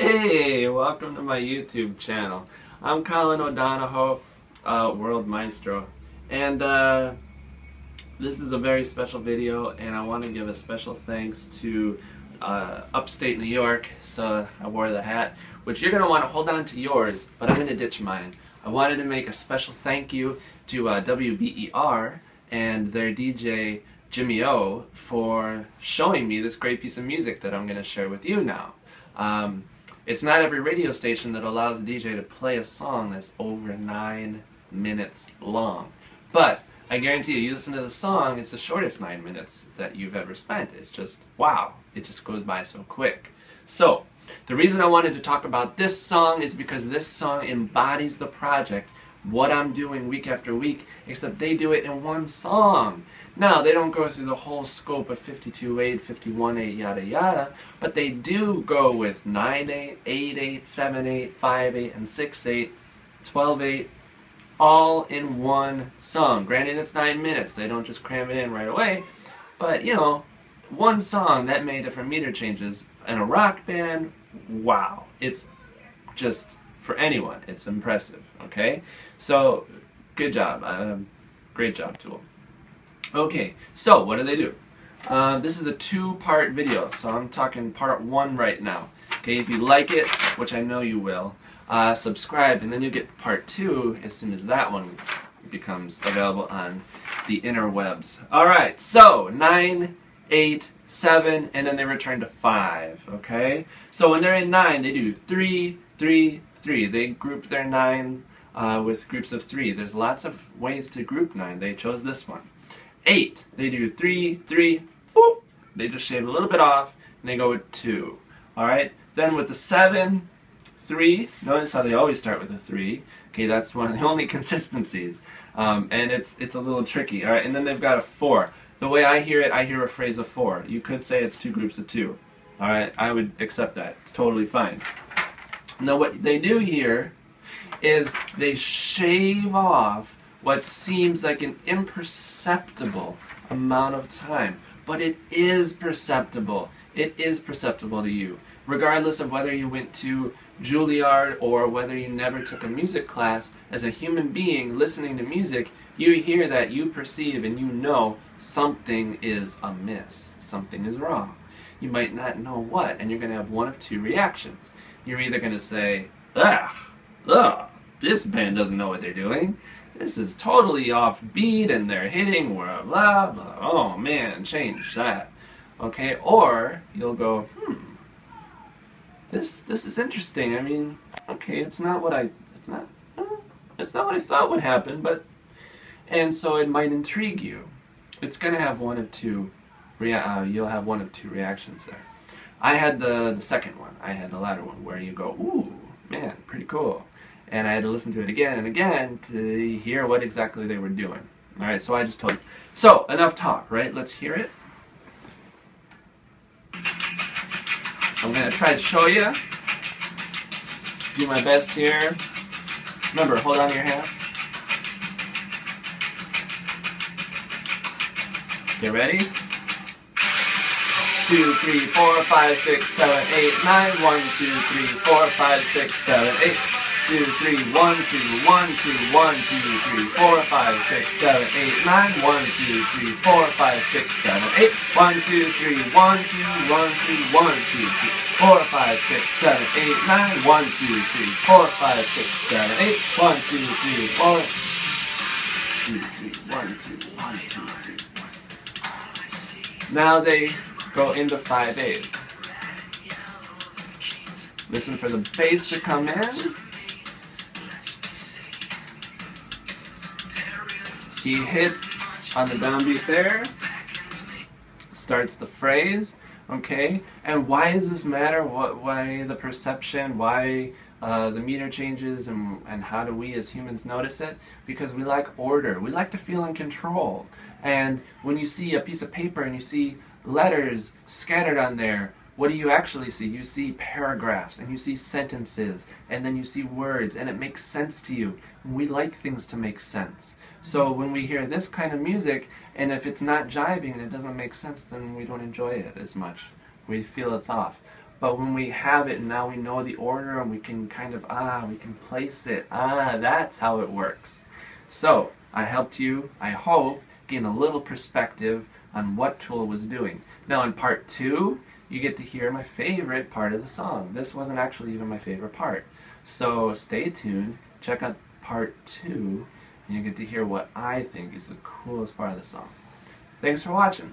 Hey, welcome to my YouTube channel. I'm Colin O'Donohoe, uh, World Maestro, and uh, this is a very special video, and I want to give a special thanks to uh, upstate New York, so I wore the hat, which you're going to want to hold on to yours, but I'm going to ditch mine. I wanted to make a special thank you to uh, WBER and their DJ Jimmy O for showing me this great piece of music that I'm going to share with you now. Um, it's not every radio station that allows a DJ to play a song that's over nine minutes long. But I guarantee you, you listen to the song, it's the shortest nine minutes that you've ever spent. It's just, wow, it just goes by so quick. So, the reason I wanted to talk about this song is because this song embodies the project, what I'm doing week after week, except they do it in one song. Now, they don't go through the whole scope of 52-8, 51-8, yada yada, but they do go with 9-8, 8-8, 7-8, 5-8, and 6-8, 12-8, all in one song. Granted, it's nine minutes. They don't just cram it in right away, but, you know, one song that made different meter changes. In a rock band, wow. It's just, for anyone, it's impressive, okay? So, good job. Um, great job, Tool. Okay, so what do they do? Uh, this is a two-part video, so I'm talking part one right now. Okay, if you like it, which I know you will, uh, subscribe, and then you get part two as soon as that one becomes available on the interwebs. Alright, so nine, eight, seven, and then they return to five, okay? So when they're in nine, they do three, three, three. They group their nine uh, with groups of three. There's lots of ways to group nine. They chose this one eight, they do three, three, boop. They just shave a little bit off, and they go with two. All right. Then with the seven, three. Notice how they always start with a three. Okay, that's one of the only consistencies, um, and it's it's a little tricky. All right, and then they've got a four. The way I hear it, I hear a phrase of four. You could say it's two groups of two. All right, I would accept that. It's totally fine. Now what they do here is they shave off what seems like an imperceptible amount of time. But it is perceptible. It is perceptible to you. Regardless of whether you went to Juilliard or whether you never took a music class, as a human being listening to music, you hear that, you perceive, and you know something is amiss. Something is wrong. You might not know what, and you're going to have one of two reactions. You're either going to say, ugh, ugh, this band doesn't know what they're doing this is totally offbeat and they're hitting blah, blah, blah. Oh man, change that. Okay, or you'll go, hmm, this this is interesting. I mean, okay, it's not what I, it's not, it's not what I thought would happen, but, and so it might intrigue you. It's gonna have one of two, uh, you'll have one of two reactions there. I had the the second one. I had the latter one where you go, ooh, man, pretty cool and I had to listen to it again and again to hear what exactly they were doing. All right, so I just told you. So, enough talk, right? Let's hear it. I'm going to try to show you. Do my best here. Remember, hold on to your hats. Get ready? Two, three, four, five, six, seven, eight, nine. One, two, three, four, five, six, seven, eight two, three, one, two, one, two, one, two, three, four, five, six, seven, eight, nine, one, two, three, four, five, six, seven, eight, one, two, three, one, two, one, two, one, two, three, four, five, six, seven, eight, nine, one, two, three, four, five, six, seven, eight, one, two, three, four, two, three, one, two, one, two, three. Now they go into five eight. Listen for the bass to come in. He hits on the downbeat there, starts the phrase, okay? And why does this matter? What, why the perception? Why uh, the meter changes? And, and how do we as humans notice it? Because we like order. We like to feel in control. And when you see a piece of paper and you see letters scattered on there, what do you actually see? You see paragraphs and you see sentences and then you see words and it makes sense to you. We like things to make sense. So when we hear this kind of music and if it's not jiving and it doesn't make sense then we don't enjoy it as much. We feel it's off. But when we have it and now we know the order and we can kind of, ah, we can place it. Ah, that's how it works. So, I helped you, I hope, gain a little perspective on what Tool was doing. Now in part two, you get to hear my favorite part of the song. This wasn't actually even my favorite part. So stay tuned, check out part two, and you get to hear what I think is the coolest part of the song. Thanks for watching.